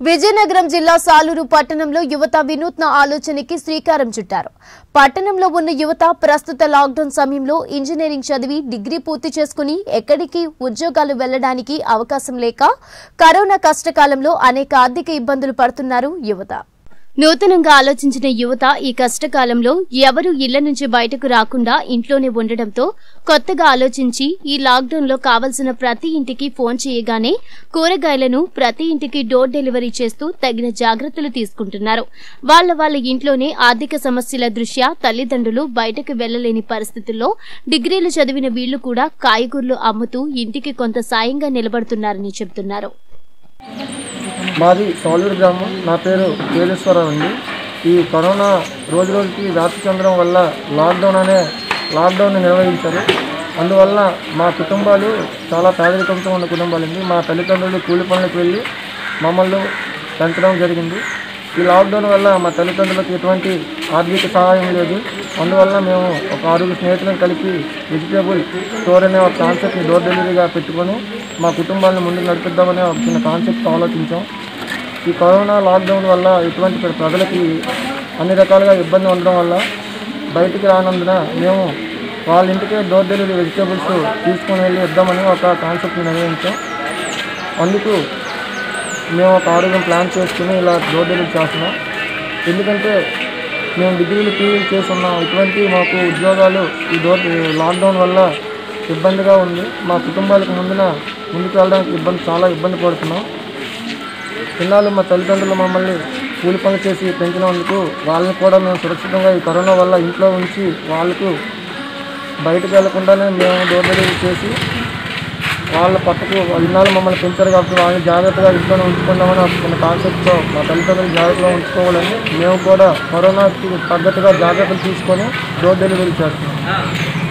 విజయనగరం జిల్లా సాలూరు పట్టణంలో యువత వినూత్న ఆలోచనకి శ్రీకారం చుట్టారు. పట్టణంలో ఉన్న యువత ప్రస్తుత లాక్డౌన్ సమయంలో ఇంజనీరింగ్ చదివి డిగ్రీ పూర్తి చేసుకుని ఎక్కడికి ఉద్యోగాలు వెళ్ళడానికి అవకాశం లేక కరోనా కష్టకాలంలో అనేక ఆర్థిక ఇబ్బందులు పడుతున్నారు యువత. నూతనంగా ఆలోచించిన యువత ఈ కష్టకాలంలో ఎవరూ ఇళ్ళ నుంచి బయటకు రాకుండా ఇంట్లోనే ఉండడంతో కొత్తగా ఆలోచించి ఈ లాక్డౌన్లో కావలసిన ప్రతి ఇంటికి ఫోన్ చేయగానే కూరగాయలను ప్రతి ఇంటికి డోర్ డెలివరీ చేస్తూ తగిన జాగ్రత్తలు తీసుకుంటున్నారు. వాళ్ళ వాళ్ళ ఇంట్లోనే ఆర్థిక సమస్యల దృష్ట్యా తల్లిదండ్రులు బయటకు వెళ్ళలేని పరిస్థితుల్లో డిగ్రీలు చదివిన వీళ్ళు కూడా కాయగూరలు అమ్ముతూ ఇంటికి కొంత సాయంగా నిలబడుతున్నారని చెబుతున్నారు. మాది సోలూరు గ్రామం. నా పేరు కేలేశ్వరరావు అండి. ఈ కరోనా రోజు రోజుకి వ్యాప్తి చెందడం వల్ల లాక్డౌన్ అనే లాక్డౌన్ నిర్వహించారు. అందువల్ల మా కుటుంబాలు చాలా పేదరికంతో ఉన్న కుటుంబాలండి. మా తల్లిదండ్రులు కూలి పనులకు వెళ్ళి మమ్మల్ని పెంచడం జరిగింది. ఈ లాక్డౌన్ వల్ల మా తల్లిదండ్రులకు ఎటువంటి ఆర్థిక సహాయం లేదు. అందువల్ల మేము ఒక ఆరుగురు స్నేహితులను కలిపి వెజిటేబుల్ స్టోర్ అనే ఒక కాన్సెప్ట్ని డోర్ డెలివరీగా పెట్టుకొని మా కుటుంబాలను ముందుకు నడిపిద్దామనే ఒక చిన్న కాన్సెప్ట్ ఆలోచించాం. ఈ కరోనా లాక్డౌన్ వల్ల ఇటువంటి ప్రజలకి అన్ని రకాలుగా ఇబ్బంది ఉండడం వల్ల బయటికి రానందున మేము వాళ్ళ ఇంటికే డోర్ డెలివరీ వెజిటేబుల్స్ తీసుకొని వెళ్ళి ఇద్దామని ఒక కాన్సెప్ట్ని నిర్వహించాం అందుకు మేము ఒక ఆరోగ్యం ప్లాన్ చేసుకుని ఇలా డోర్ డెలివరీ చేస్తున్నాం. ఎందుకంటే మేము డిగ్రీలు పీజీలు చేస్తున్నాం ఇటువంటి మాకు ఉద్యోగాలు ఈ డోర్ లాక్డౌన్ వల్ల ఇబ్బందిగా ఉంది. మా కుటుంబాలకు ముందున ముందుకు వెళ్ళడానికి ఇబ్బంది చాలా ఇబ్బంది పడుతున్నాం. పిల్లలు మా తల్లిదండ్రులు మమ్మల్ని కూలి పనులు చేసి పెంచినందుకు వాళ్ళని కూడా మేము సురక్షితంగా ఈ కరోనా వల్ల ఇంట్లో ఉంచి వాళ్ళకు బయటకు వెళ్ళకుండానే మేము డోర్ డెలివరీ చేసి వాళ్ళ పక్కకు ఇన్నాళ్ళు మమ్మల్ని పెంచారు కాబట్టి వాళ్ళని జాగ్రత్తగా ఇంట్లోనే ఉంచుకుందామని ఒక కాన్సెప్ట్తో మా తల్లిదండ్రులు జాగ్రత్తగా ఉంచుకోవాలని మేము కూడా కరోనాకి తగ్గట్టుగా జాగ్రత్తలు తీసుకొని డోర్ డెలివరీ చేస్తున్నాం